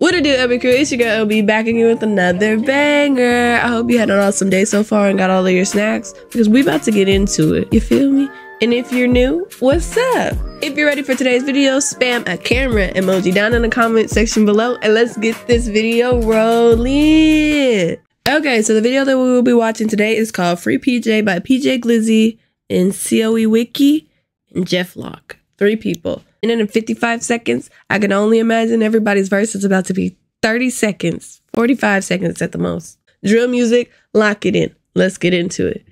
What it do, LB crew? It's your girl LB back again with another banger. I hope you had an awesome day so far and got all of your snacks because we about to get into it. You feel me? And if you're new, what's up? If you're ready for today's video, spam a camera emoji down in the comment section below and let's get this video rolling. Okay, so the video that we will be watching today is called Free PJ by PJ Glizzy and COE Wiki and Jeff Loc. Three people. And in 55 seconds, I can only imagine everybody's verse is about to be 30 seconds, 45 seconds at the most. Drill music, lock it in. Let's get into it.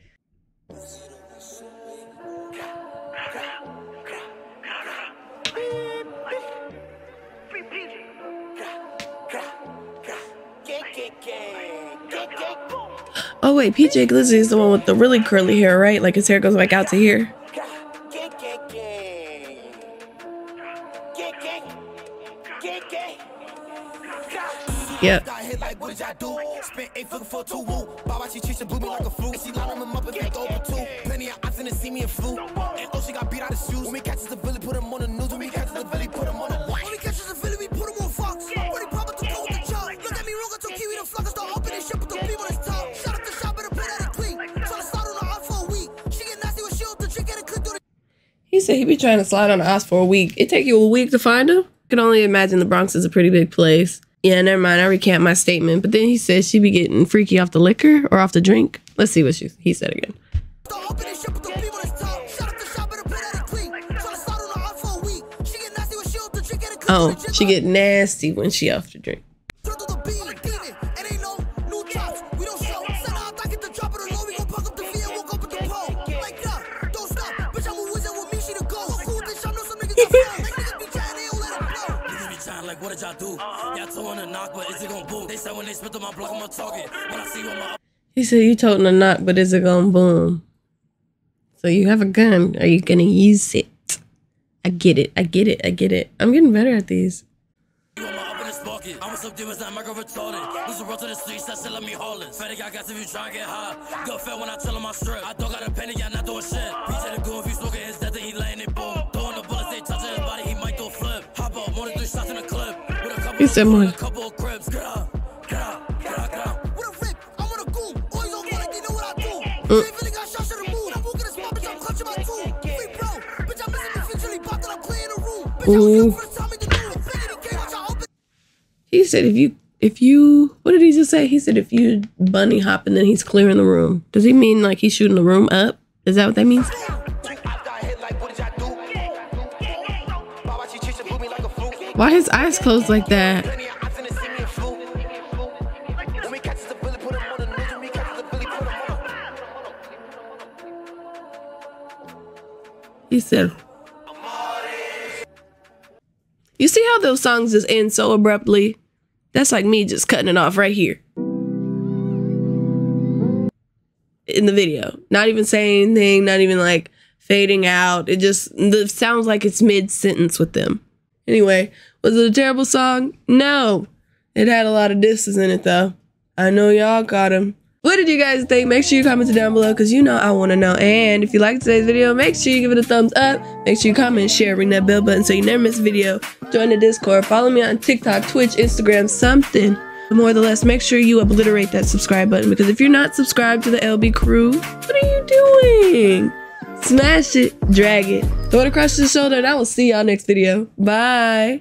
Oh wait, PJ Glizzy is the one with the really curly hair, right? Like his hair goes back out to here. Yep. Spent eight for two woo. Baba she cheats and like a flu. She line them up and they go. Plenty of eyes the see me and flu. Oh, she got beat out of shoes. When we catches the Philly, put him on the news. When we catches the Philly, put him on the what? When we catches the Philly, put him on Fox. Pretty proper to go the chop. Look at me wrong, I took Kiwi the flock. I start opening shit with the people that's top. Shut up the shop, better play that clean. Tryna start on the off for a week. She get nasty when she off the drink and it could the. He said he be trying to slide on the ops for a week. It take you a week to find him? Can only imagine the Bronx is a pretty big place. Yeah, never mind. I recant my statement. But then he says she be getting freaky off the liquor or off the drink. Let's see what she, he said again. Oh, she get nasty when she off the drink. Like, what did y'all do? Y'all told a knock, but is it gonna boom? They said when they spit on my block, I'm gonna target. When I see you on my. He said, you told a knock, but is it gonna boom? So you have a gun. Are you gonna use it? I get it. I get it. I get it. I'm getting better at these. I'm some demons that micro retarded. Lose a road to the streets, that shit let me haulin'. Fetty got gas if you try to get high. Go fat when I chill on my strip. I don't got a penny, y'all not doing shit. PJ the goon, if you smoking his death, then he laying it boom. He said. Uh. They really got shots to the moon. I'm walking a spot, bitch, I'm clutching my tool. Free bro, bitch, I'm missing eventually, bought that I'm clearing the room. Bitch, I was here for the time to do it. He said if you if you what did he just say? He said if you bunny hop and then he's clearing the room. Does he mean like he's shooting the room up? Is that what that means? Why his eyes closed like that? He said, You see how those songs just end so abruptly? That's like me just cutting it off right here. In the video. Not even saying anything, not even like fading out. It just it sounds like it's mid sentence with them. Anyway, was it a terrible song? No. It had a lot of disses in it though. I know y'all got them. What did you guys think? Make sure you comment it down below because you know I want to know. And if you like today's video, make sure you give it a thumbs up. Make sure you comment, share, ring that bell button so you never miss a video. Join the Discord. Follow me on TikTok, Twitch, Instagram, something. But more or less, make sure you obliterate that subscribe button because if you're not subscribed to the LB crew, what are you doing? Smash it, drag it, throw it across the shoulder, and I will see y'all next video. Bye.